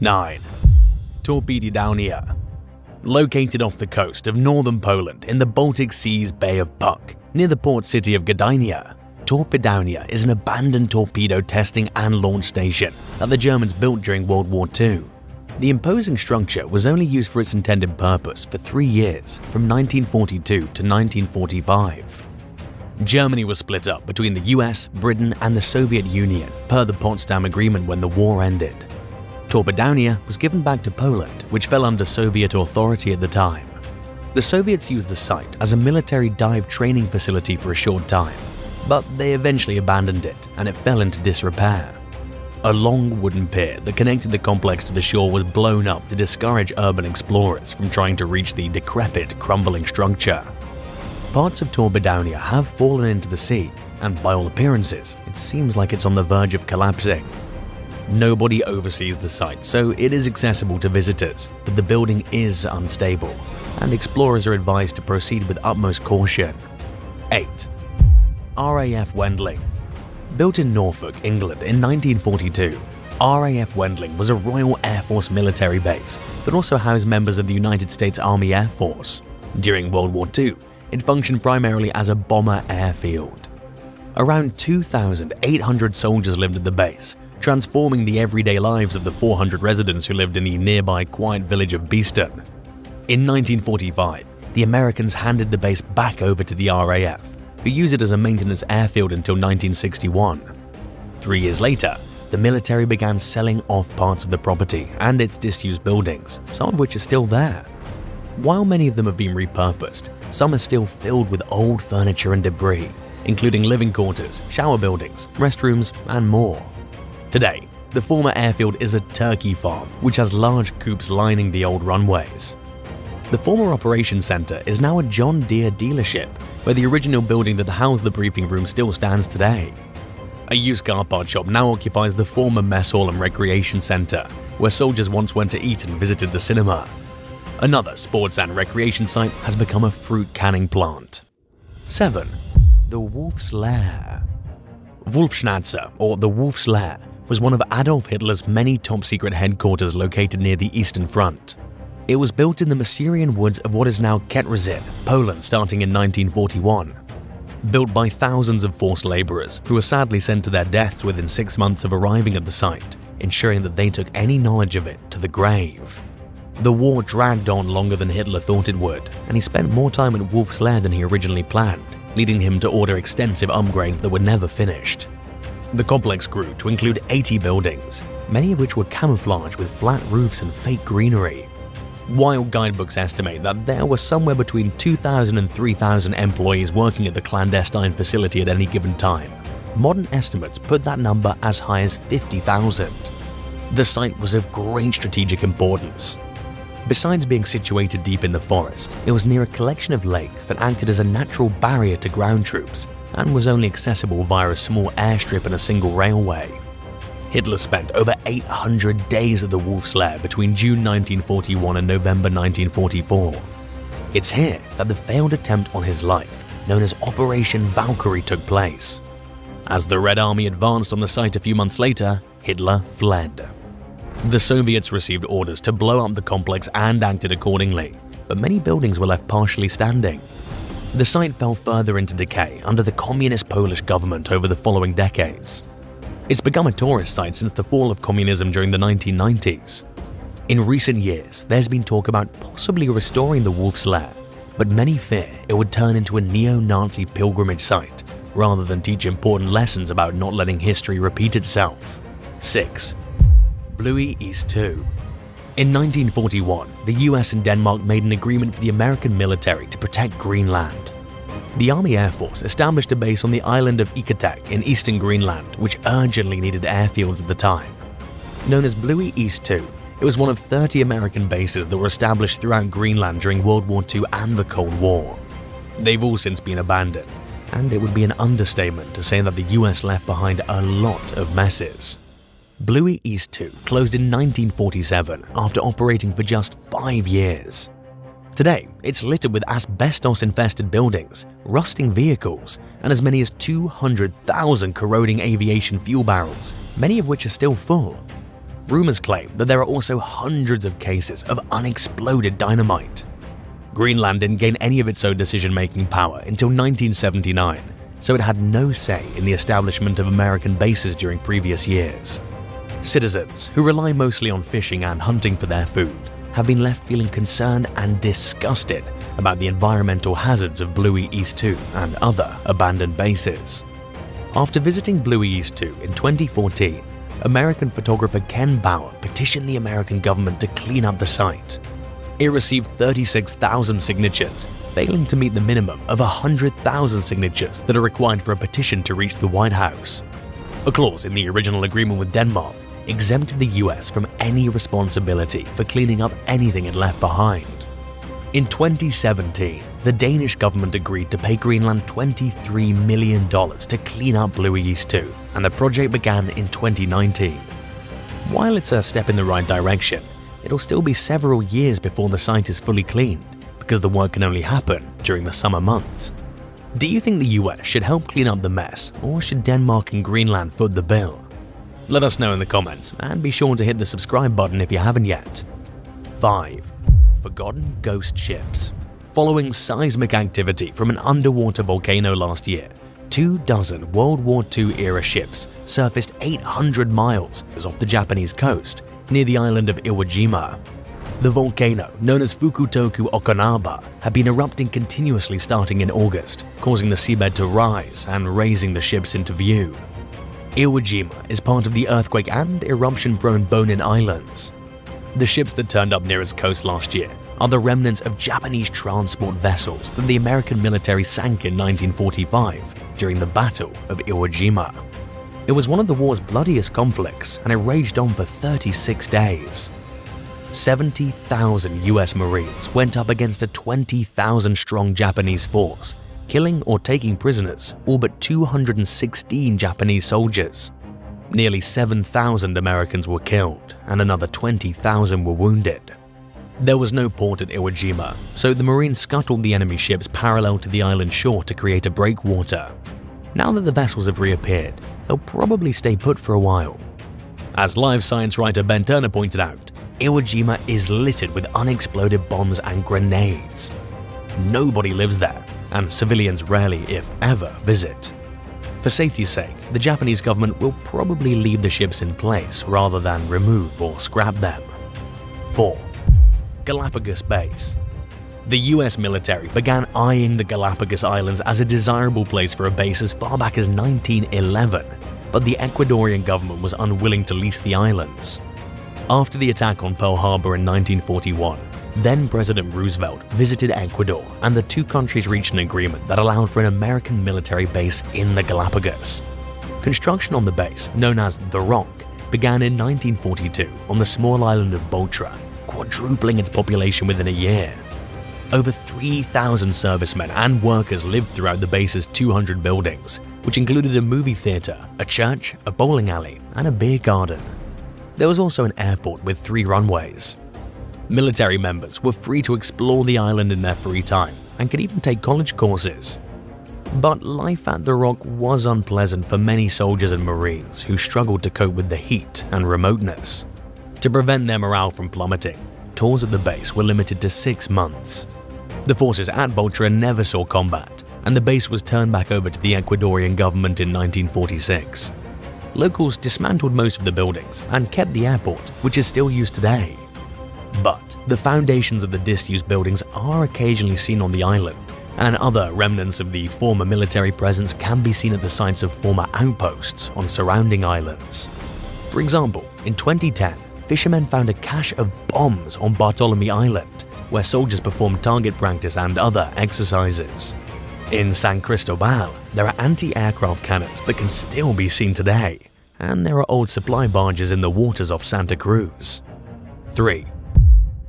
9. Torpedownia Located off the coast of northern Poland in the Baltic Sea's Bay of Puck, near the port city of Gdynia, Torpedownia is an abandoned torpedo testing and launch station that the Germans built during World War II. The imposing structure was only used for its intended purpose for three years, from 1942 to 1945. Germany was split up between the US, Britain, and the Soviet Union per the Potsdam Agreement when the war ended. Torpedownia was given back to Poland, which fell under Soviet authority at the time. The Soviets used the site as a military dive training facility for a short time, but they eventually abandoned it and it fell into disrepair. A long wooden pier that connected the complex to the shore was blown up to discourage urban explorers from trying to reach the decrepit, crumbling structure. Parts of Torpedownia have fallen into the sea, and by all appearances, it seems like it's on the verge of collapsing. Nobody oversees the site, so it is accessible to visitors, but the building is unstable, and explorers are advised to proceed with utmost caution. 8. RAF Wendling Built in Norfolk, England in 1942, RAF Wendling was a Royal Air Force military base that also housed members of the United States Army Air Force. During World War II, it functioned primarily as a bomber airfield. Around 2,800 soldiers lived at the base, transforming the everyday lives of the 400 residents who lived in the nearby quiet village of Beeston. In 1945, the Americans handed the base back over to the RAF, who used it as a maintenance airfield until 1961. Three years later, the military began selling off parts of the property and its disused buildings, some of which are still there. While many of them have been repurposed, some are still filled with old furniture and debris, including living quarters, shower buildings, restrooms, and more. Today, the former airfield is a turkey farm, which has large coops lining the old runways. The former operations center is now a John Deere dealership where the original building that housed the briefing room still stands today. A used car part shop now occupies the former mess hall and recreation center, where soldiers once went to eat and visited the cinema. Another sports and recreation site has become a fruit canning plant. 7. The Wolf's Lair Wolfsschanze, or the Wolf's Lair, was one of Adolf Hitler's many top-secret headquarters located near the Eastern Front. It was built in the Masurian woods of what is now Kętrzyn, Poland starting in 1941. Built by thousands of forced laborers who were sadly sent to their deaths within six months of arriving at the site, ensuring that they took any knowledge of it to the grave. The war dragged on longer than Hitler thought it would, and he spent more time at Wolf's Lair than he originally planned, leading him to order extensive upgrades that were never finished. The complex grew to include 80 buildings, many of which were camouflaged with flat roofs and fake greenery, while guidebooks estimate that there were somewhere between 2,000 and 3,000 employees working at the clandestine facility at any given time, modern estimates put that number as high as 50,000. The site was of great strategic importance. Besides being situated deep in the forest, it was near a collection of lakes that acted as a natural barrier to ground troops and was only accessible via a small airstrip and a single railway. Hitler spent over 800 days at the Wolf's Lair between June 1941 and November 1944. It's here that the failed attempt on his life, known as Operation Valkyrie, took place. As the Red Army advanced on the site a few months later, Hitler fled. The Soviets received orders to blow up the complex and acted accordingly, but many buildings were left partially standing. The site fell further into decay under the communist Polish government over the following decades. It's become a tourist site since the fall of communism during the 1990s. In recent years, there's been talk about possibly restoring the Wolf's Lair, but many fear it would turn into a neo-Nazi pilgrimage site rather than teach important lessons about not letting history repeat itself. 6. Bluie East 2 In 1941, the US and Denmark made an agreement for the American military to protect Greenland. The Army Air Force established a base on the island of Ikateq in eastern Greenland, which urgently needed airfields at the time. Known as Bluie East 2, it was one of 30 American bases that were established throughout Greenland during World War II and the Cold War. They've all since been abandoned, and it would be an understatement to say that the US left behind a lot of messes. Bluie East 2 closed in 1947 after operating for just five years. Today, it's littered with asbestos-infested buildings, rusting vehicles, and as many as 200,000 corroding aviation fuel barrels, many of which are still full. rumors claim that there are also hundreds of cases of unexploded dynamite. Greenland didn't gain any of its own decision-making power until 1979, so it had no say in the establishment of American bases during previous years. Citizens, who rely mostly on fishing and hunting for their food, have been left feeling concerned and disgusted about the environmental hazards of Bluie East 2 and other abandoned bases. After visiting Bluie East 2 in 2014, American photographer Ken Bauer petitioned the American government to clean up the site. It received 36,000 signatures, failing to meet the minimum of 100,000 signatures that are required for a petition to reach the White House. A clause in the original agreement with Denmark exempted the US from any responsibility for cleaning up anything it left behind. In 2017, the Danish government agreed to pay Greenland $23 million to clean up Bluie East 2, and the project began in 2019. While it's a step in the right direction, it'll still be several years before the site is fully cleaned, because the work can only happen during the summer months. Do you think the US should help clean up the mess, or should Denmark and Greenland foot the bill? Let us know in the comments, and be sure to hit the subscribe button if you haven't yet. 5. Forgotten Ghost Ships Following seismic activity from an underwater volcano last year, two dozen World War II era ships surfaced 800 miles off the Japanese coast near the island of Iwo Jima. The volcano, known as Fukutoku Okanoba, had been erupting continuously starting in August, causing the seabed to rise and raising the ships into view. Iwo Jima is part of the earthquake and eruption-prone Bonin Islands. The ships that turned up near its coast last year are the remnants of Japanese transport vessels that the American military sank in 1945 during the Battle of Iwo Jima. It was one of the war's bloodiest conflicts and it raged on for 36 days. 70,000 US Marines went up against a 20,000 strong Japanese force killing or taking prisoners all but 216 Japanese soldiers. Nearly 7,000 Americans were killed and another 20,000 were wounded. There was no port at Iwo Jima, so the Marines scuttled the enemy ships parallel to the island shore to create a breakwater. Now that the vessels have reappeared, they'll probably stay put for a while. As live science writer Ben Turner pointed out, Iwo Jima is littered with unexploded bombs and grenades. Nobody lives there, and civilians rarely, if ever, visit. For safety's sake, the Japanese government will probably leave the ships in place rather than remove or scrap them. 4. Galapagos Base The US military began eyeing the Galapagos Islands as a desirable place for a base as far back as 1911, but the Ecuadorian government was unwilling to lease the islands. After the attack on Pearl Harbor in 1941, then President Roosevelt visited Ecuador and the two countries reached an agreement that allowed for an American military base in the Galapagos. Construction on the base, known as The Rock, began in 1942 on the small island of Baltra, quadrupling its population within a year. Over 3,000 servicemen and workers lived throughout the base's 200 buildings, which included a movie theater, a church, a bowling alley, and a beer garden. There was also an airport with three runways. Military members were free to explore the island in their free time and could even take college courses. But life at the Rock was unpleasant for many soldiers and Marines who struggled to cope with the heat and remoteness. To prevent their morale from plummeting, tours at the base were limited to six months. The forces at Baltra never saw combat, and the base was turned back over to the Ecuadorian government in 1946. Locals dismantled most of the buildings and kept the airport, which is still used today. But the foundations of the disused buildings are occasionally seen on the island, and other remnants of the former military presence can be seen at the sites of former outposts on surrounding islands. For example, in 2010, fishermen found a cache of bombs on Bartholomew Island, where soldiers performed target practice and other exercises. In San Cristobal, there are anti-aircraft cannons that can still be seen today, and there are old supply barges in the waters off Santa Cruz. 3.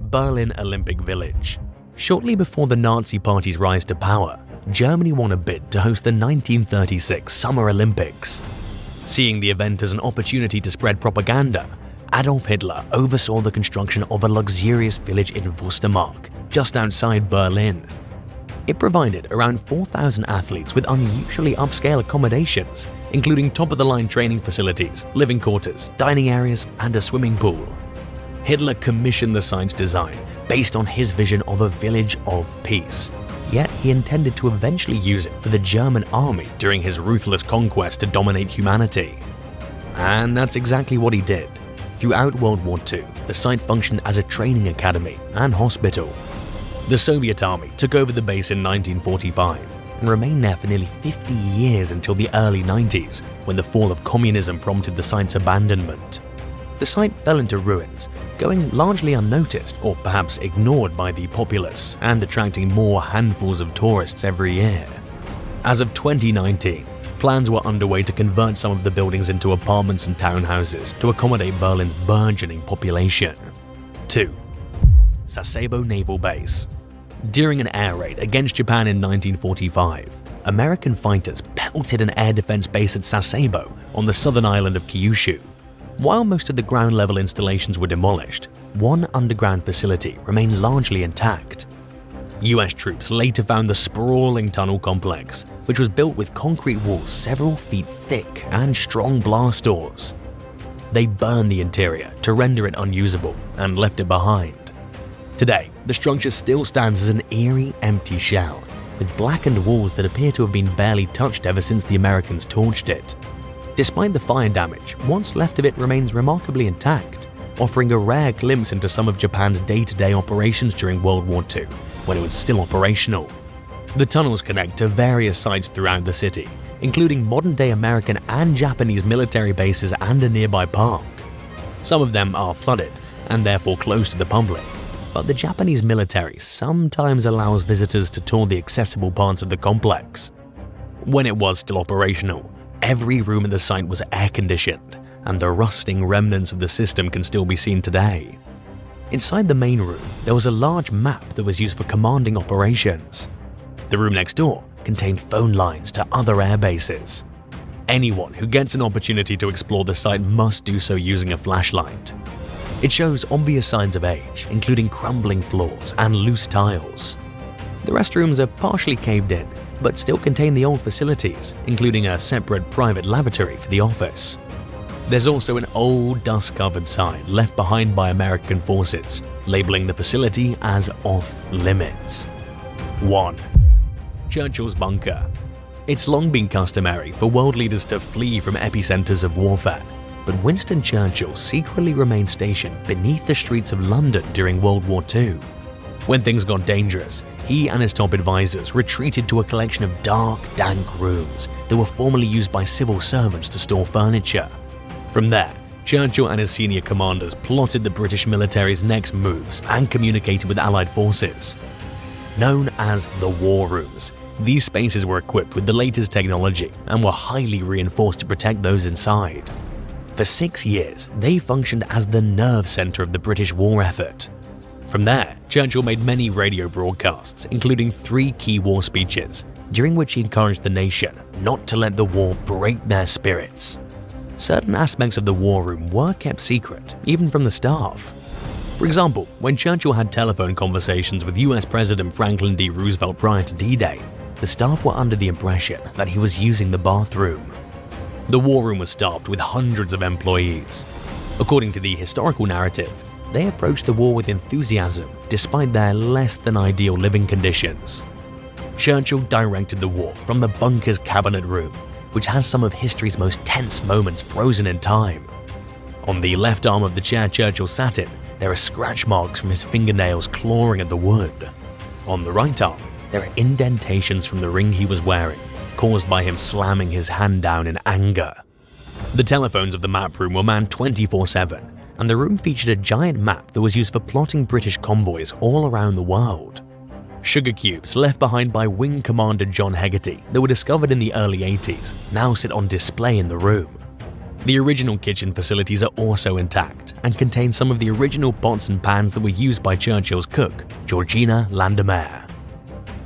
Berlin Olympic Village. Shortly before the Nazi Party's rise to power, Germany won a bid to host the 1936 Summer Olympics. Seeing the event as an opportunity to spread propaganda, Adolf Hitler oversaw the construction of a luxurious village in Wustermark, just outside Berlin. It provided around 4,000 athletes with unusually upscale accommodations including top-of-the-line training facilities, living quarters, dining areas, and a swimming pool. Hitler commissioned the site's design based on his vision of a village of peace, yet he intended to eventually use it for the German army during his ruthless conquest to dominate humanity. And that's exactly what he did. Throughout World War II, the site functioned as a training academy and hospital. The Soviet army took over the base in 1945 and remained there for nearly 50 years until the early 90s, when the fall of communism prompted the site's abandonment. The site fell into ruins, going largely unnoticed or perhaps ignored by the populace and attracting more handfuls of tourists every year. As of 2019, plans were underway to convert some of the buildings into apartments and townhouses to accommodate Berlin's burgeoning population. 2. Sasebo Naval Base During an air raid against Japan in 1945, American fighters pelted an air defense base at Sasebo on the southern island of Kyushu while most of the ground-level installations were demolished, one underground facility remained largely intact. US troops later found the sprawling tunnel complex, which was built with concrete walls several feet thick and strong blast doors. They burned the interior to render it unusable and left it behind. Today, the structure still stands as an eerie, empty shell, with blackened walls that appear to have been barely touched ever since the Americans torched it. Despite the fire damage, what's left of it remains remarkably intact, offering a rare glimpse into some of Japan's day-to-day -day operations during World War II, when it was still operational. The tunnels connect to various sites throughout the city, including modern-day American and Japanese military bases and a nearby park. Some of them are flooded and therefore closed to the public, but the Japanese military sometimes allows visitors to tour the accessible parts of the complex. When it was still operational, Every room in the site was air-conditioned, and the rusting remnants of the system can still be seen today. Inside the main room, there was a large map that was used for commanding operations. The room next door contained phone lines to other air bases. Anyone who gets an opportunity to explore the site must do so using a flashlight. It shows obvious signs of age, including crumbling floors and loose tiles. The restrooms are partially caved in, but still contain the old facilities, including a separate private lavatory for the office. There's also an old dust-covered sign left behind by American forces, labeling the facility as off-limits. 1. Churchill's Bunker It's long been customary for world leaders to flee from epicenters of warfare, but Winston Churchill secretly remained stationed beneath the streets of London during World War II. When things got dangerous, he and his top advisors retreated to a collection of dark, dank rooms that were formerly used by civil servants to store furniture. From there, Churchill and his senior commanders plotted the British military's next moves and communicated with Allied forces. Known as the War Rooms, these spaces were equipped with the latest technology and were highly reinforced to protect those inside. For six years, they functioned as the nerve center of the British war effort. From there, Churchill made many radio broadcasts, including three key war speeches, during which he encouraged the nation not to let the war break their spirits. Certain aspects of the war room were kept secret, even from the staff. For example, when Churchill had telephone conversations with US President Franklin D. Roosevelt prior to D-Day, the staff were under the impression that he was using the bathroom. The war room was staffed with hundreds of employees. According to the historical narrative, they approached the war with enthusiasm despite their less than ideal living conditions. Churchill directed the war from the bunker's cabinet room, which has some of history's most tense moments frozen in time. On the left arm of the chair Churchill sat in, there are scratch marks from his fingernails clawing at the wood. On the right arm, there are indentations from the ring he was wearing, caused by him slamming his hand down in anger. The telephones of the map room were manned 24 7, and the room featured a giant map that was used for plotting British convoys all around the world. Sugar cubes left behind by Wing Commander John Hegarty that were discovered in the early 80s now sit on display in the room. The original kitchen facilities are also intact and contain some of the original pots and pans that were used by Churchill's cook, Georgina Landemare.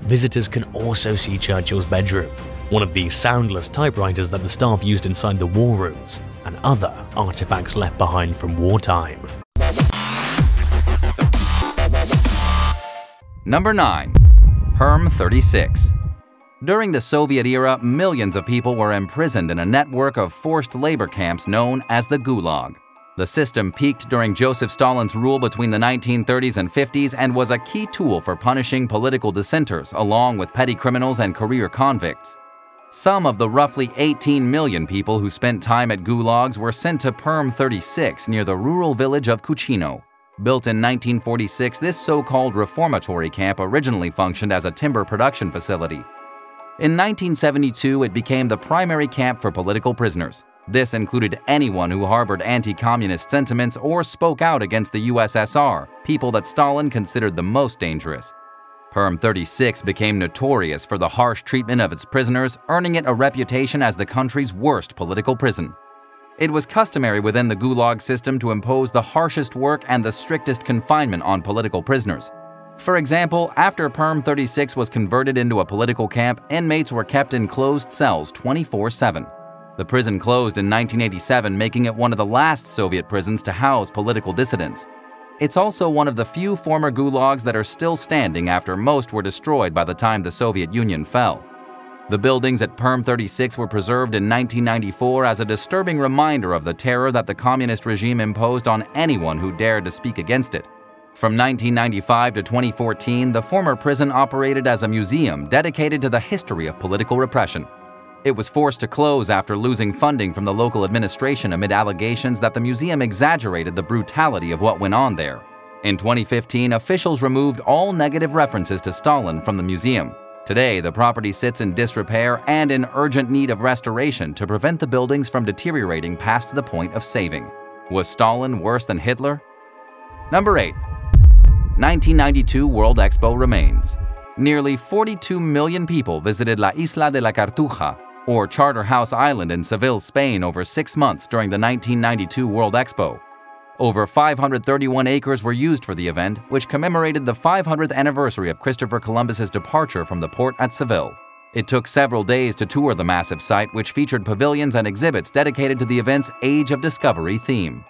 Visitors can also see Churchill's bedroom, one of the soundless typewriters that the staff used inside the war rooms, and other artifacts left behind from wartime. Number 9. Perm 36 During the Soviet era, millions of people were imprisoned in a network of forced labor camps known as the Gulag. The system peaked during Joseph Stalin's rule between the 1930s and 50s and was a key tool for punishing political dissenters along with petty criminals and career convicts. Some of the roughly 18 million people who spent time at gulags were sent to Perm 36 near the rural village of Kuchino. Built in 1946, this so-called reformatory camp originally functioned as a timber production facility. In 1972, it became the primary camp for political prisoners. This included anyone who harbored anti-communist sentiments or spoke out against the USSR, people that Stalin considered the most dangerous. Perm 36 became notorious for the harsh treatment of its prisoners, earning it a reputation as the country's worst political prison. It was customary within the Gulag system to impose the harshest work and the strictest confinement on political prisoners. For example, after Perm 36 was converted into a political camp, inmates were kept in closed cells 24 7. The prison closed in 1987, making it one of the last Soviet prisons to house political dissidents. It's also one of the few former gulags that are still standing after most were destroyed by the time the Soviet Union fell. The buildings at Perm 36 were preserved in 1994 as a disturbing reminder of the terror that the communist regime imposed on anyone who dared to speak against it. From 1995 to 2014, the former prison operated as a museum dedicated to the history of political repression. It was forced to close after losing funding from the local administration amid allegations that the museum exaggerated the brutality of what went on there. In 2015, officials removed all negative references to Stalin from the museum. Today, the property sits in disrepair and in urgent need of restoration to prevent the buildings from deteriorating past the point of saving. Was Stalin worse than Hitler? Number 8. 1992 World Expo remains. Nearly 42 million people visited La Isla de la Cartuja, or Charterhouse Island in Seville, Spain, over six months during the 1992 World Expo. Over 531 acres were used for the event, which commemorated the 500th anniversary of Christopher Columbus's departure from the port at Seville. It took several days to tour the massive site, which featured pavilions and exhibits dedicated to the event's Age of Discovery theme.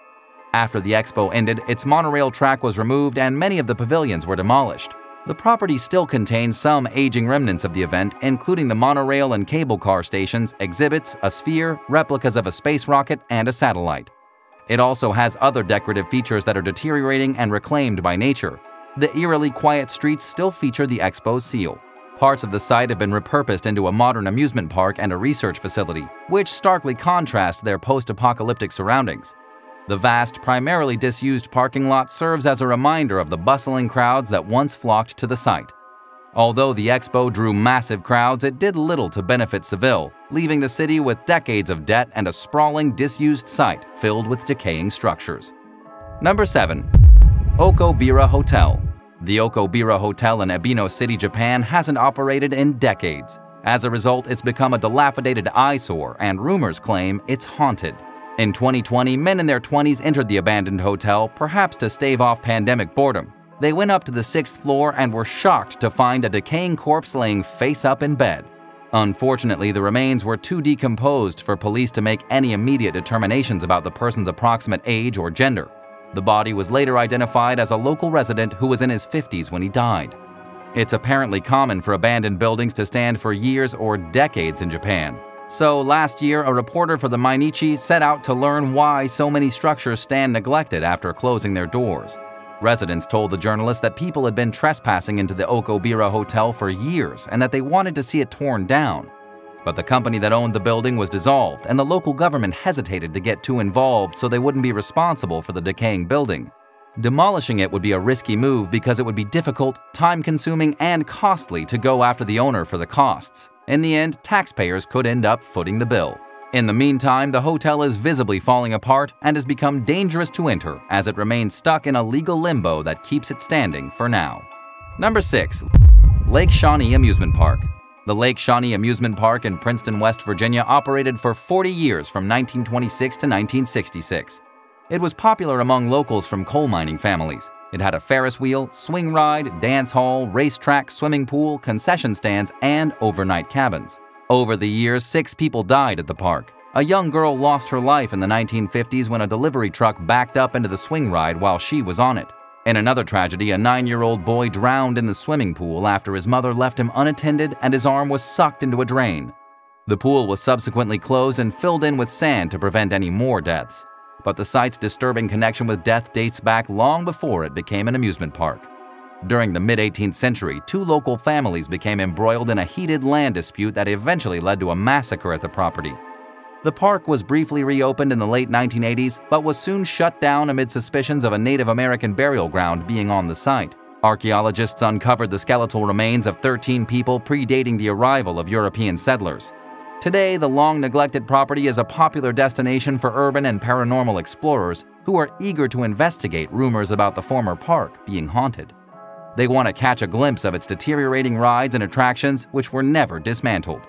After the expo ended, its monorail track was removed and many of the pavilions were demolished. The property still contains some aging remnants of the event, including the monorail and cable car stations, exhibits, a sphere, replicas of a space rocket, and a satellite. It also has other decorative features that are deteriorating and reclaimed by nature. The eerily quiet streets still feature the expo's seal. Parts of the site have been repurposed into a modern amusement park and a research facility, which starkly contrast their post-apocalyptic surroundings. The vast, primarily disused parking lot serves as a reminder of the bustling crowds that once flocked to the site. Although the expo drew massive crowds, it did little to benefit Seville, leaving the city with decades of debt and a sprawling, disused site filled with decaying structures. Number 7. Okobira Hotel The Okobira Hotel in Ebino City, Japan hasn't operated in decades. As a result, it's become a dilapidated eyesore, and rumors claim it's haunted. In 2020, men in their 20s entered the abandoned hotel, perhaps to stave off pandemic boredom. They went up to the sixth floor and were shocked to find a decaying corpse laying face up in bed. Unfortunately, the remains were too decomposed for police to make any immediate determinations about the person's approximate age or gender. The body was later identified as a local resident who was in his 50s when he died. It's apparently common for abandoned buildings to stand for years or decades in Japan. So last year, a reporter for the Mainichi set out to learn why so many structures stand neglected after closing their doors. Residents told the journalist that people had been trespassing into the Okobira Hotel for years and that they wanted to see it torn down. But the company that owned the building was dissolved, and the local government hesitated to get too involved so they wouldn't be responsible for the decaying building. Demolishing it would be a risky move because it would be difficult, time consuming, and costly to go after the owner for the costs. In the end, taxpayers could end up footing the bill. In the meantime, the hotel is visibly falling apart and has become dangerous to enter as it remains stuck in a legal limbo that keeps it standing for now. Number 6. Lake Shawnee Amusement Park The Lake Shawnee Amusement Park in Princeton, West Virginia operated for 40 years from 1926 to 1966. It was popular among locals from coal mining families. It had a Ferris wheel, swing ride, dance hall, racetrack, swimming pool, concession stands, and overnight cabins. Over the years, six people died at the park. A young girl lost her life in the 1950s when a delivery truck backed up into the swing ride while she was on it. In another tragedy, a nine year old boy drowned in the swimming pool after his mother left him unattended and his arm was sucked into a drain. The pool was subsequently closed and filled in with sand to prevent any more deaths. But the site's disturbing connection with death dates back long before it became an amusement park. During the mid 18th century, two local families became embroiled in a heated land dispute that eventually led to a massacre at the property. The park was briefly reopened in the late 1980s, but was soon shut down amid suspicions of a Native American burial ground being on the site. Archaeologists uncovered the skeletal remains of 13 people predating the arrival of European settlers. Today, the long neglected property is a popular destination for urban and paranormal explorers who are eager to investigate rumors about the former park being haunted. They want to catch a glimpse of its deteriorating rides and attractions, which were never dismantled.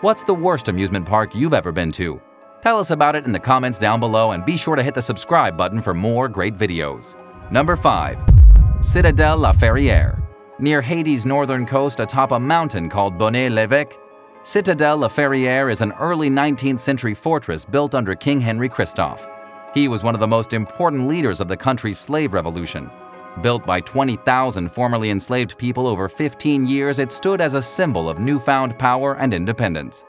What's the worst amusement park you've ever been to? Tell us about it in the comments down below and be sure to hit the subscribe button for more great videos. Number 5. Citadelle La Ferrière Near Haiti's northern coast atop a mountain called Bonnet-l'Évêque, Citadelle La Ferrière is an early 19th century fortress built under King Henry Christophe. He was one of the most important leaders of the country's slave revolution. Built by 20,000 formerly enslaved people over 15 years, it stood as a symbol of newfound power and independence.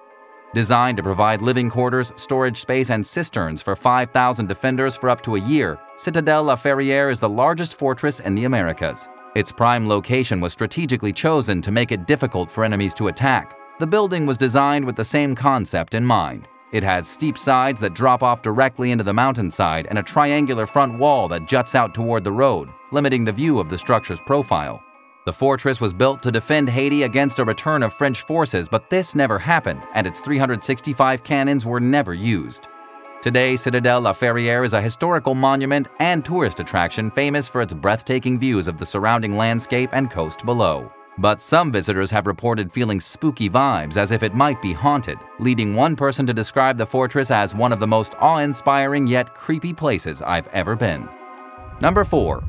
Designed to provide living quarters, storage space, and cisterns for 5,000 defenders for up to a year, Citadelle La Ferrière is the largest fortress in the Americas. Its prime location was strategically chosen to make it difficult for enemies to attack. The building was designed with the same concept in mind. It has steep sides that drop off directly into the mountainside and a triangular front wall that juts out toward the road, limiting the view of the structure's profile. The fortress was built to defend Haiti against a return of French forces, but this never happened, and its 365 cannons were never used. Today, Citadelle La Ferrière is a historical monument and tourist attraction famous for its breathtaking views of the surrounding landscape and coast below. But some visitors have reported feeling spooky vibes as if it might be haunted, leading one person to describe the fortress as one of the most awe-inspiring yet creepy places I've ever been. Number 4.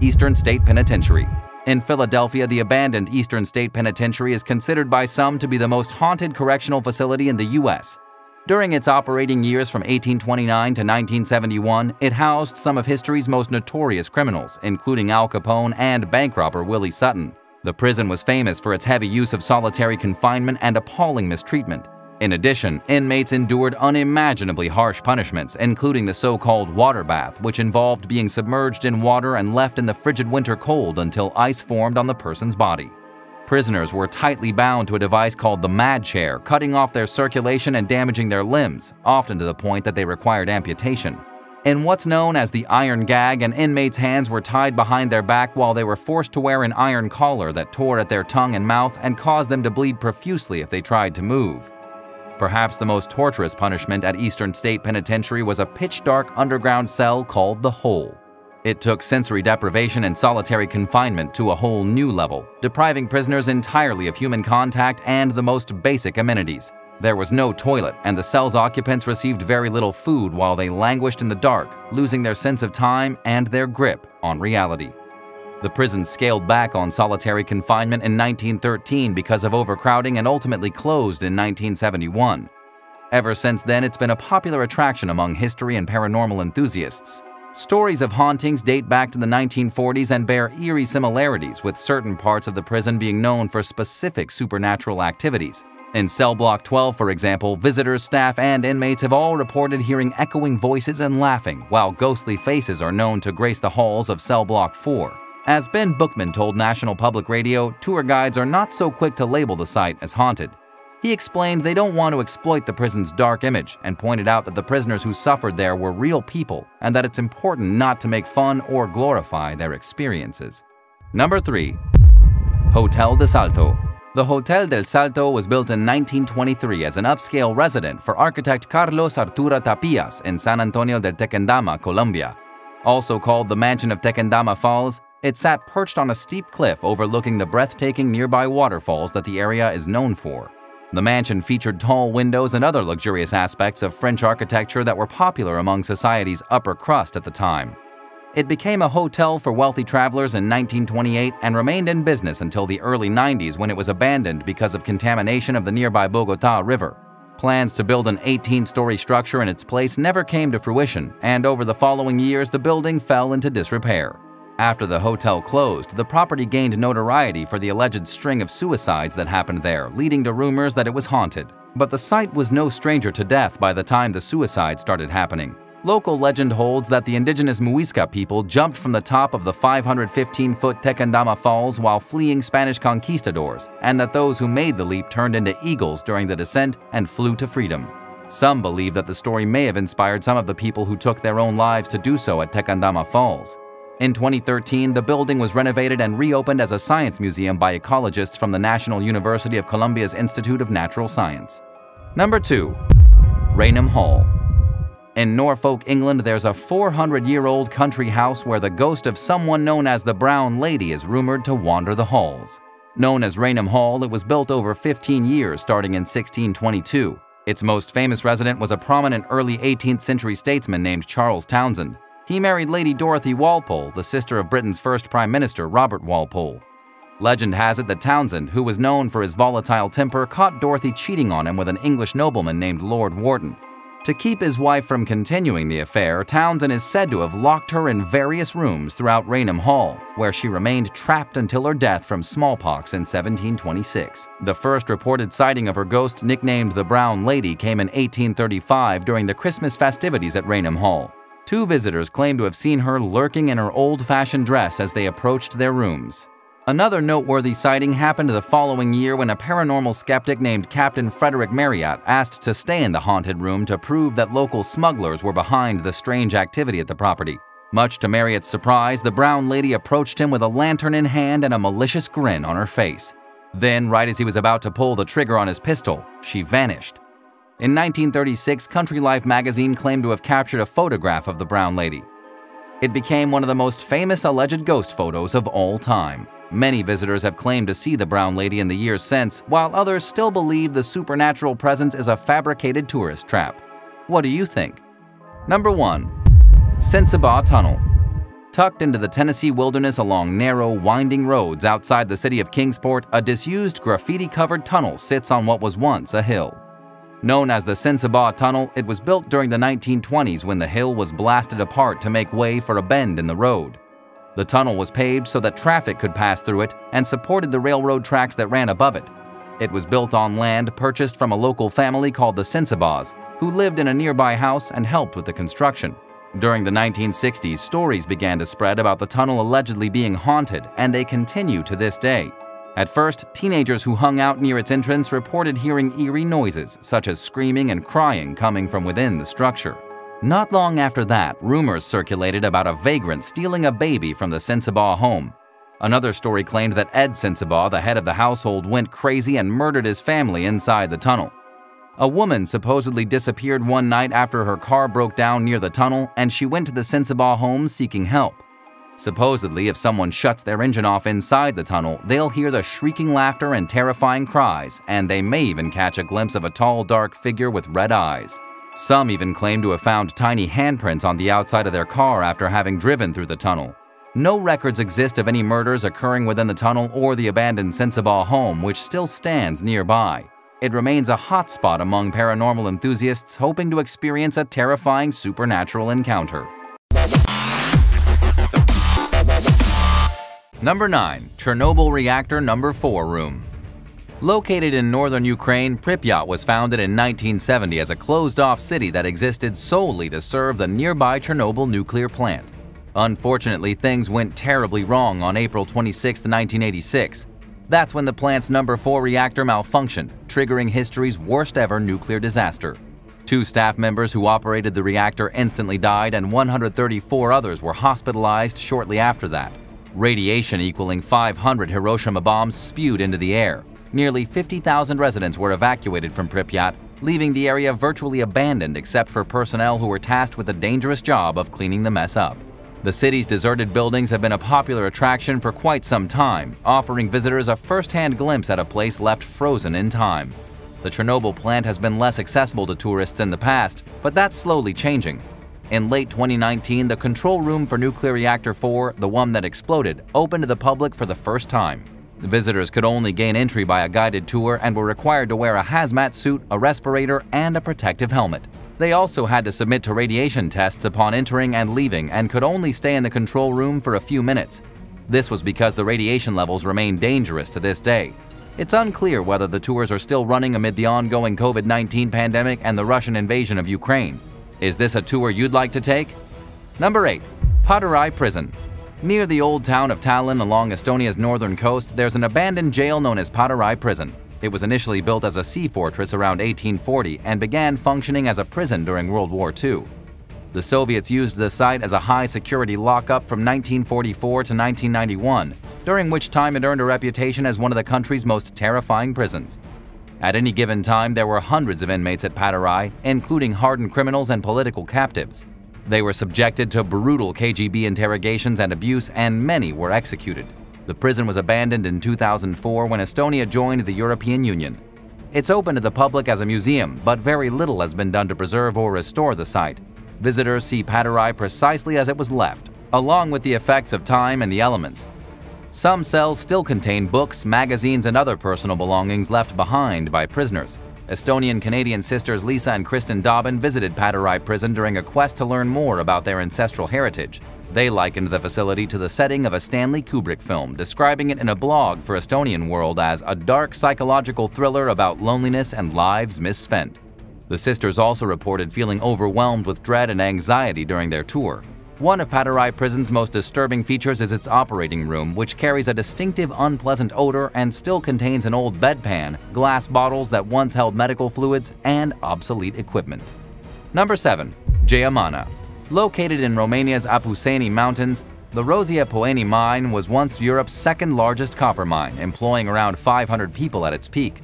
Eastern State Penitentiary In Philadelphia, the abandoned Eastern State Penitentiary is considered by some to be the most haunted correctional facility in the U.S. During its operating years from 1829 to 1971, it housed some of history's most notorious criminals, including Al Capone and bank robber Willie Sutton. The prison was famous for its heavy use of solitary confinement and appalling mistreatment. In addition, inmates endured unimaginably harsh punishments, including the so-called water bath, which involved being submerged in water and left in the frigid winter cold until ice formed on the person's body. Prisoners were tightly bound to a device called the mad chair, cutting off their circulation and damaging their limbs, often to the point that they required amputation. In what's known as the iron gag, an inmate's hands were tied behind their back while they were forced to wear an iron collar that tore at their tongue and mouth and caused them to bleed profusely if they tried to move. Perhaps the most torturous punishment at Eastern State Penitentiary was a pitch-dark underground cell called the Hole. It took sensory deprivation and solitary confinement to a whole new level, depriving prisoners entirely of human contact and the most basic amenities. There was no toilet, and the cell's occupants received very little food while they languished in the dark, losing their sense of time and their grip on reality. The prison scaled back on solitary confinement in 1913 because of overcrowding and ultimately closed in 1971. Ever since then, it's been a popular attraction among history and paranormal enthusiasts. Stories of hauntings date back to the 1940s and bear eerie similarities, with certain parts of the prison being known for specific supernatural activities. In Cell Block 12, for example, visitors, staff, and inmates have all reported hearing echoing voices and laughing, while ghostly faces are known to grace the halls of Cell Block 4. As Ben Bookman told National Public Radio, tour guides are not so quick to label the site as haunted. He explained they don't want to exploit the prison's dark image and pointed out that the prisoners who suffered there were real people and that it's important not to make fun or glorify their experiences. Number 3. Hotel del Salto the Hotel del Salto was built in 1923 as an upscale residence for architect Carlos Arturo Tapias in San Antonio del Tequendama, Colombia. Also called the Mansion of Tequendama Falls, it sat perched on a steep cliff overlooking the breathtaking nearby waterfalls that the area is known for. The mansion featured tall windows and other luxurious aspects of French architecture that were popular among society's upper crust at the time. It became a hotel for wealthy travelers in 1928 and remained in business until the early 90s when it was abandoned because of contamination of the nearby Bogota River. Plans to build an 18-story structure in its place never came to fruition, and over the following years the building fell into disrepair. After the hotel closed, the property gained notoriety for the alleged string of suicides that happened there, leading to rumors that it was haunted. But the site was no stranger to death by the time the suicides started happening. Local legend holds that the indigenous Muisca people jumped from the top of the 515-foot Tequendama Falls while fleeing Spanish conquistadors, and that those who made the leap turned into eagles during the descent and flew to freedom. Some believe that the story may have inspired some of the people who took their own lives to do so at Tequendama Falls. In 2013, the building was renovated and reopened as a science museum by ecologists from the National University of Colombia's Institute of Natural Science. Number 2. Raynham Hall in Norfolk, England, there's a 400 year old country house where the ghost of someone known as the Brown Lady is rumored to wander the halls. Known as Raynham Hall, it was built over 15 years, starting in 1622. Its most famous resident was a prominent early 18th century statesman named Charles Townshend. He married Lady Dorothy Walpole, the sister of Britain's first Prime Minister, Robert Walpole. Legend has it that Townshend, who was known for his volatile temper, caught Dorothy cheating on him with an English nobleman named Lord Wharton. To keep his wife from continuing the affair, Townshend is said to have locked her in various rooms throughout Raynham Hall, where she remained trapped until her death from smallpox in 1726. The first reported sighting of her ghost, nicknamed the Brown Lady, came in 1835 during the Christmas festivities at Raynham Hall. Two visitors claim to have seen her lurking in her old-fashioned dress as they approached their rooms. Another noteworthy sighting happened the following year when a paranormal skeptic named Captain Frederick Marriott asked to stay in the haunted room to prove that local smugglers were behind the strange activity at the property. Much to Marriott's surprise, the brown lady approached him with a lantern in hand and a malicious grin on her face. Then, right as he was about to pull the trigger on his pistol, she vanished. In 1936, Country Life magazine claimed to have captured a photograph of the brown lady. It became one of the most famous alleged ghost photos of all time. Many visitors have claimed to see the brown lady in the years since, while others still believe the supernatural presence is a fabricated tourist trap. What do you think? Number 1. Sensabaugh Tunnel Tucked into the Tennessee wilderness along narrow, winding roads outside the city of Kingsport, a disused, graffiti-covered tunnel sits on what was once a hill. Known as the Sensabaugh Tunnel, it was built during the 1920s when the hill was blasted apart to make way for a bend in the road. The tunnel was paved so that traffic could pass through it and supported the railroad tracks that ran above it. It was built on land purchased from a local family called the Sensabaughs, who lived in a nearby house and helped with the construction. During the 1960s, stories began to spread about the tunnel allegedly being haunted, and they continue to this day. At first, teenagers who hung out near its entrance reported hearing eerie noises, such as screaming and crying coming from within the structure. Not long after that, rumors circulated about a vagrant stealing a baby from the Sensabaugh home. Another story claimed that Ed Sensabaugh, the head of the household, went crazy and murdered his family inside the tunnel. A woman supposedly disappeared one night after her car broke down near the tunnel and she went to the Sensabaugh home seeking help. Supposedly, if someone shuts their engine off inside the tunnel, they'll hear the shrieking laughter and terrifying cries, and they may even catch a glimpse of a tall, dark figure with red eyes. Some even claim to have found tiny handprints on the outside of their car after having driven through the tunnel. No records exist of any murders occurring within the tunnel or the abandoned Sensabaugh home, which still stands nearby. It remains a hotspot among paranormal enthusiasts hoping to experience a terrifying supernatural encounter. Number 9. Chernobyl Reactor Number 4 Room Located in northern Ukraine, Pripyat was founded in 1970 as a closed-off city that existed solely to serve the nearby Chernobyl nuclear plant. Unfortunately, things went terribly wrong on April 26, 1986. That's when the plant's number 4 reactor malfunctioned, triggering history's worst-ever nuclear disaster. Two staff members who operated the reactor instantly died and 134 others were hospitalized shortly after that. Radiation equaling 500 Hiroshima bombs spewed into the air. Nearly 50,000 residents were evacuated from Pripyat, leaving the area virtually abandoned except for personnel who were tasked with the dangerous job of cleaning the mess up. The city's deserted buildings have been a popular attraction for quite some time, offering visitors a first-hand glimpse at a place left frozen in time. The Chernobyl plant has been less accessible to tourists in the past, but that's slowly changing. In late 2019, the control room for Nuclear Reactor 4, the one that exploded, opened to the public for the first time. Visitors could only gain entry by a guided tour and were required to wear a hazmat suit, a respirator, and a protective helmet. They also had to submit to radiation tests upon entering and leaving and could only stay in the control room for a few minutes. This was because the radiation levels remain dangerous to this day. It's unclear whether the tours are still running amid the ongoing COVID 19 pandemic and the Russian invasion of Ukraine. Is this a tour you'd like to take? Number 8. Patarei Prison. Near the old town of Tallinn along Estonia's northern coast, there's an abandoned jail known as Patarei Prison. It was initially built as a sea fortress around 1840 and began functioning as a prison during World War II. The Soviets used the site as a high security lockup from 1944 to 1991, during which time it earned a reputation as one of the country's most terrifying prisons. At any given time, there were hundreds of inmates at Patarei, including hardened criminals and political captives. They were subjected to brutal KGB interrogations and abuse, and many were executed. The prison was abandoned in 2004 when Estonia joined the European Union. It's open to the public as a museum, but very little has been done to preserve or restore the site. Visitors see Patarei precisely as it was left, along with the effects of time and the elements. Some cells still contain books, magazines, and other personal belongings left behind by prisoners. Estonian Canadian sisters Lisa and Kristen Dobbin visited Patarei prison during a quest to learn more about their ancestral heritage. They likened the facility to the setting of a Stanley Kubrick film, describing it in a blog for Estonian World as a dark psychological thriller about loneliness and lives misspent. The sisters also reported feeling overwhelmed with dread and anxiety during their tour. One of Patarei Prison's most disturbing features is its operating room, which carries a distinctive unpleasant odor and still contains an old bedpan, glass bottles that once held medical fluids, and obsolete equipment. Number 7. Geamana Located in Romania's Apuseni Mountains, the Rosia Poieni mine was once Europe's second largest copper mine, employing around 500 people at its peak.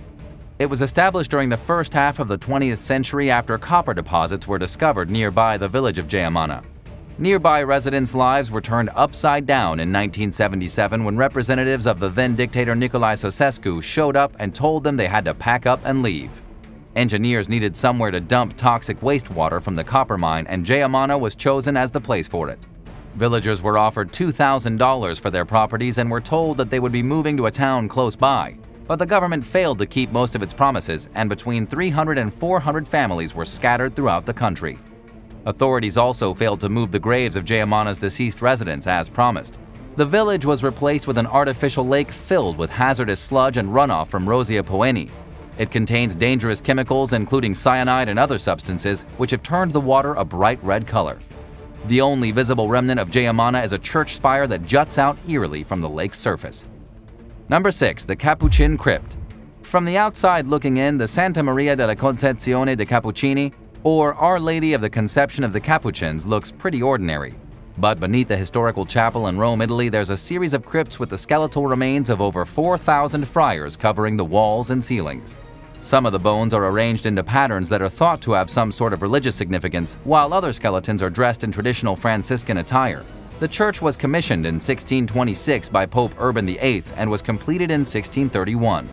It was established during the first half of the 20th century after copper deposits were discovered nearby the village of Geamana. Nearby residents' lives were turned upside down in 1977 when representatives of the then dictator Nicolae Ceausescu showed up and told them they had to pack up and leave. Engineers needed somewhere to dump toxic wastewater from the copper mine, and Geamana was chosen as the place for it. Villagers were offered $2,000 for their properties and were told that they would be moving to a town close by. But the government failed to keep most of its promises, and between 300 and 400 families were scattered throughout the country. Authorities also failed to move the graves of Geamana's deceased residents as promised. The village was replaced with an artificial lake filled with hazardous sludge and runoff from Rosia Poieni. It contains dangerous chemicals, including cyanide and other substances, which have turned the water a bright red color. The only visible remnant of Geamana is a church spire that juts out eerily from the lake's surface. Number 6. The Capuchin Crypt From the outside looking in, the Santa Maria della Concezione de Cappuccini or Our Lady of the Conception of the Capuchins looks pretty ordinary. But beneath the historical chapel in Rome, Italy, there's a series of crypts with the skeletal remains of over 4,000 friars covering the walls and ceilings. Some of the bones are arranged into patterns that are thought to have some sort of religious significance, while other skeletons are dressed in traditional Franciscan attire. The church was commissioned in 1626 by Pope Urban VIII and was completed in 1631.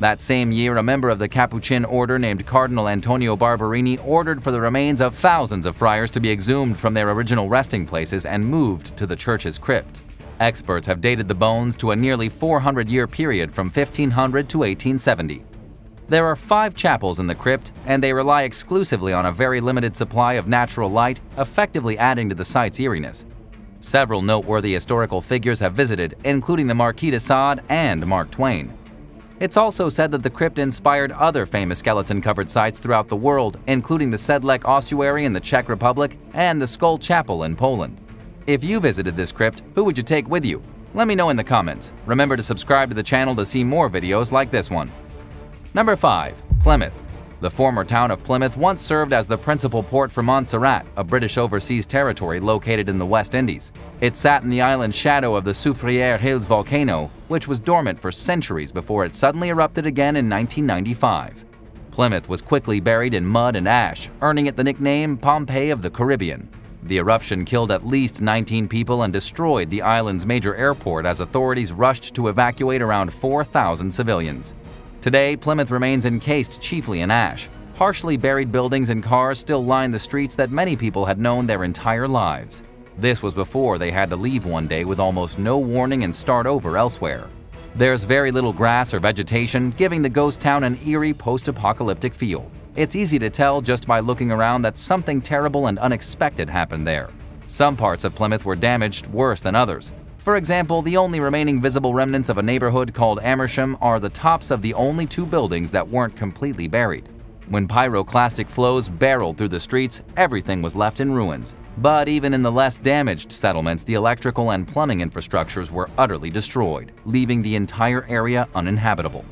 That same year, a member of the Capuchin order named Cardinal Antonio Barberini ordered for the remains of thousands of friars to be exhumed from their original resting places and moved to the church's crypt. Experts have dated the bones to a nearly 400 year period from 1500 to 1870. There are five chapels in the crypt, and they rely exclusively on a very limited supply of natural light, effectively adding to the site's eeriness. Several noteworthy historical figures have visited, including the Marquis de Sade and Mark Twain. It's also said that the crypt inspired other famous skeleton-covered sites throughout the world, including the Sedlec ossuary in the Czech Republic and the Skull Chapel in Poland. If you visited this crypt, who would you take with you? Let me know in the comments. Remember to subscribe to the channel to see more videos like this one. Number 5. Plymouth the former town of Plymouth once served as the principal port for Montserrat, a British overseas territory located in the West Indies. It sat in the island shadow of the Soufriere Hills volcano, which was dormant for centuries before it suddenly erupted again in 1995. Plymouth was quickly buried in mud and ash, earning it the nickname Pompeii of the Caribbean. The eruption killed at least 19 people and destroyed the island's major airport as authorities rushed to evacuate around 4,000 civilians. Today, Plymouth remains encased chiefly in ash. Partially buried buildings and cars still line the streets that many people had known their entire lives. This was before they had to leave one day with almost no warning and start over elsewhere. There's very little grass or vegetation, giving the ghost town an eerie post-apocalyptic feel. It's easy to tell just by looking around that something terrible and unexpected happened there. Some parts of Plymouth were damaged worse than others. For example, the only remaining visible remnants of a neighborhood called Amersham are the tops of the only two buildings that weren't completely buried. When pyroclastic flows barreled through the streets, everything was left in ruins. But even in the less damaged settlements, the electrical and plumbing infrastructures were utterly destroyed, leaving the entire area uninhabitable.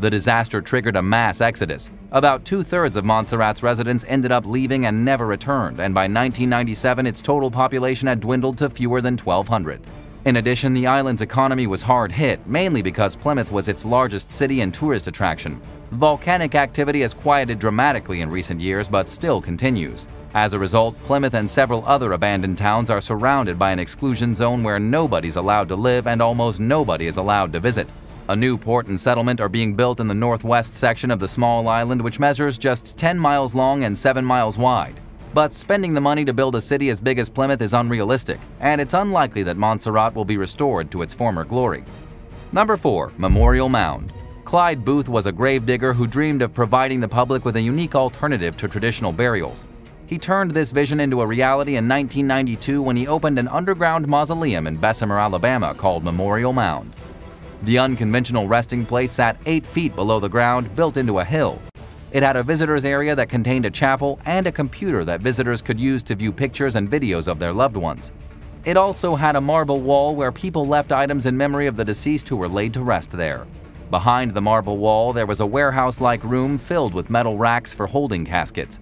The disaster triggered a mass exodus. About two thirds of Montserrat's residents ended up leaving and never returned, and by 1997, its total population had dwindled to fewer than 1,200. In addition, the island's economy was hard hit, mainly because Plymouth was its largest city and tourist attraction. Volcanic activity has quieted dramatically in recent years but still continues. As a result, Plymouth and several other abandoned towns are surrounded by an exclusion zone where nobody's allowed to live and almost nobody is allowed to visit. A new port and settlement are being built in the northwest section of the small island, which measures just 10 miles long and 7 miles wide. But spending the money to build a city as big as Plymouth is unrealistic, and it's unlikely that Montserrat will be restored to its former glory. Number 4. Memorial Mound Clyde Booth was a gravedigger who dreamed of providing the public with a unique alternative to traditional burials. He turned this vision into a reality in 1992 when he opened an underground mausoleum in Bessemer, Alabama called Memorial Mound. The unconventional resting place sat 8 feet below the ground, built into a hill, it had a visitors area that contained a chapel and a computer that visitors could use to view pictures and videos of their loved ones. It also had a marble wall where people left items in memory of the deceased who were laid to rest there. Behind the marble wall, there was a warehouse-like room filled with metal racks for holding caskets.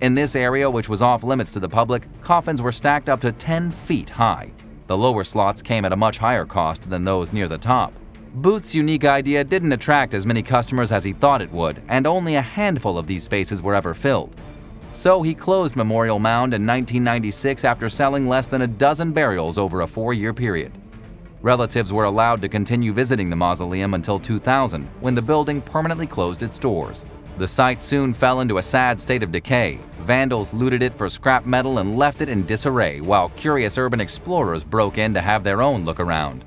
In this area, which was off limits to the public, coffins were stacked up to 10 feet high. The lower slots came at a much higher cost than those near the top. Booth's unique idea didn't attract as many customers as he thought it would, and only a handful of these spaces were ever filled. So he closed Memorial Mound in 1996 after selling less than a dozen burials over a four-year period. Relatives were allowed to continue visiting the mausoleum until 2000, when the building permanently closed its doors. The site soon fell into a sad state of decay. Vandals looted it for scrap metal and left it in disarray, while curious urban explorers broke in to have their own look around.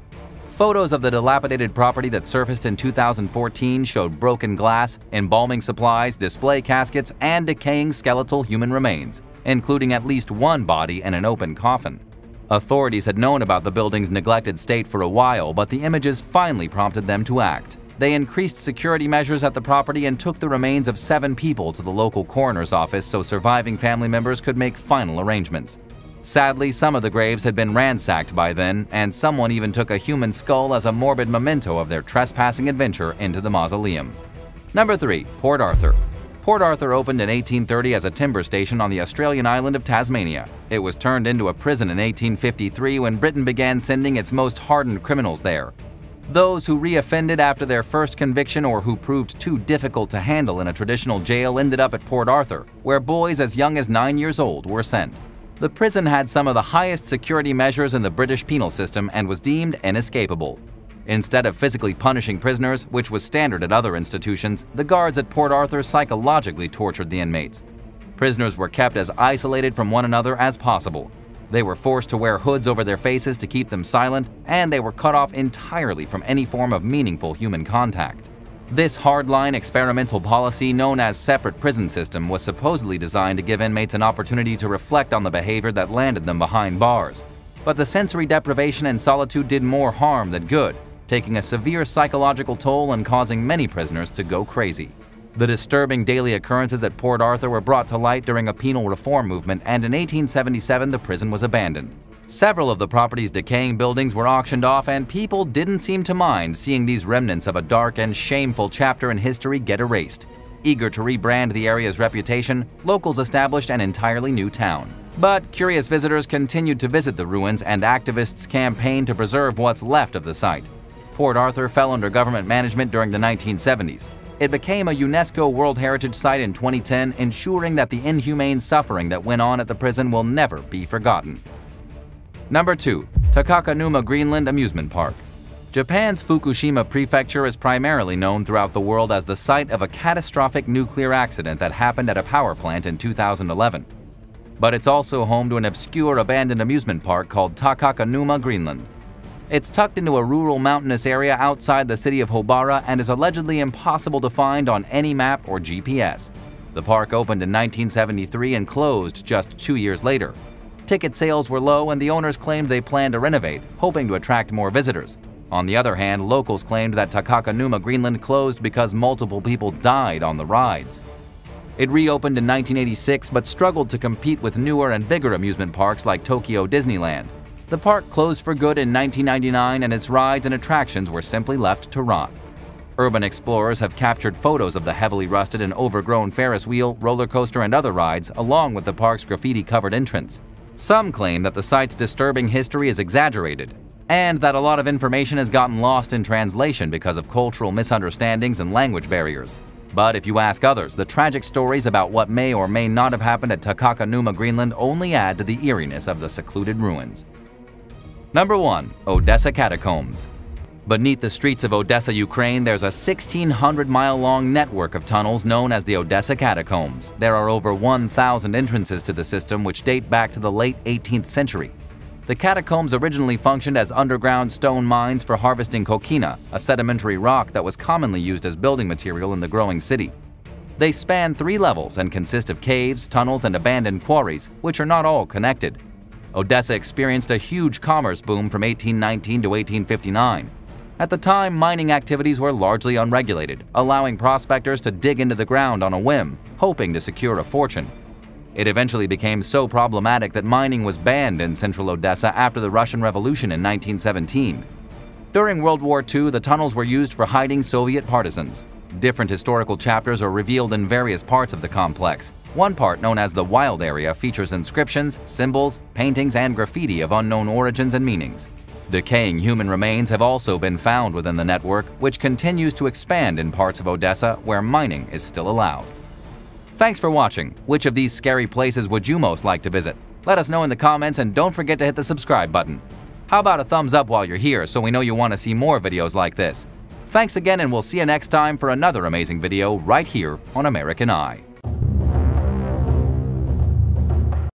Photos of the dilapidated property that surfaced in 2014 showed broken glass, embalming supplies, display caskets, and decaying skeletal human remains, including at least one body and an open coffin. Authorities had known about the building's neglected state for a while, but the images finally prompted them to act. They increased security measures at the property and took the remains of seven people to the local coroner's office so surviving family members could make final arrangements. Sadly, some of the graves had been ransacked by then, and someone even took a human skull as a morbid memento of their trespassing adventure into the mausoleum. Number 3. Port Arthur Port Arthur opened in 1830 as a timber station on the Australian island of Tasmania. It was turned into a prison in 1853 when Britain began sending its most hardened criminals there. Those who reoffended after their first conviction or who proved too difficult to handle in a traditional jail ended up at Port Arthur, where boys as young as 9 years old were sent. The prison had some of the highest security measures in the British penal system and was deemed inescapable. Instead of physically punishing prisoners, which was standard at other institutions, the guards at Port Arthur psychologically tortured the inmates. Prisoners were kept as isolated from one another as possible. They were forced to wear hoods over their faces to keep them silent, and they were cut off entirely from any form of meaningful human contact. This hardline experimental policy, known as separate prison system, was supposedly designed to give inmates an opportunity to reflect on the behavior that landed them behind bars. But the sensory deprivation and solitude did more harm than good, taking a severe psychological toll and causing many prisoners to go crazy. The disturbing daily occurrences at Port Arthur were brought to light during a penal reform movement, and in 1877 the prison was abandoned. Several of the property's decaying buildings were auctioned off, and people didn't seem to mind seeing these remnants of a dark and shameful chapter in history get erased. Eager to rebrand the area's reputation, locals established an entirely new town. But curious visitors continued to visit the ruins, and activists campaigned to preserve what's left of the site. Port Arthur fell under government management during the 1970s. It became a UNESCO World Heritage Site in 2010, ensuring that the inhumane suffering that went on at the prison will never be forgotten. Number 2. Takakonuma Greenland Amusement Park. Japan's Fukushima Prefecture is primarily known throughout the world as the site of a catastrophic nuclear accident that happened at a power plant in 2011. But it's also home to an obscure abandoned amusement park called Takakonuma Greenland. It's tucked into a rural mountainous area outside the city of Hobara and is allegedly impossible to find on any map or GPS. The park opened in 1973 and closed just two years later. Ticket sales were low and the owners claimed they planned to renovate, hoping to attract more visitors. On the other hand, locals claimed that Takakonuma Greenland closed because multiple people died on the rides. It reopened in 1986 but struggled to compete with newer and bigger amusement parks like Tokyo Disneyland. The park closed for good in 1999 and its rides and attractions were simply left to rot. Urban explorers have captured photos of the heavily rusted and overgrown Ferris wheel, roller coaster, and other rides, along with the park's graffiti covered entrance. Some claim that the site's disturbing history is exaggerated, and that a lot of information has gotten lost in translation because of cultural misunderstandings and language barriers. But if you ask others, the tragic stories about what may or may not have happened at Takakonuma, Greenland only add to the eeriness of the secluded ruins. Number 1. Odessa Catacombs Beneath the streets of Odessa, Ukraine, there's a 1,600 mile long network of tunnels known as the Odessa Catacombs. There are over 1,000 entrances to the system, which date back to the late 18th century. The catacombs originally functioned as underground stone mines for harvesting coquina, a sedimentary rock that was commonly used as building material in the growing city. They span three levels and consist of caves, tunnels, and abandoned quarries, which are not all connected. Odessa experienced a huge commerce boom from 1819 to 1859. At the time, mining activities were largely unregulated, allowing prospectors to dig into the ground on a whim, hoping to secure a fortune. It eventually became so problematic that mining was banned in central Odessa after the Russian Revolution in 1917. During World War II, the tunnels were used for hiding Soviet partisans. Different historical chapters are revealed in various parts of the complex. One part, known as the Wild Area, features inscriptions, symbols, paintings, and graffiti of unknown origins and meanings. Decaying human remains have also been found within the network, which continues to expand in parts of Odessa where mining is still allowed. Thanks for watching. Which of these scary places would you most like to visit? Let us know in the comments and don't forget to hit the subscribe button. How about a thumbs up while you're here so we know you want to see more videos like this? Thanks again and we'll see you next time for another amazing video right here on American Eye.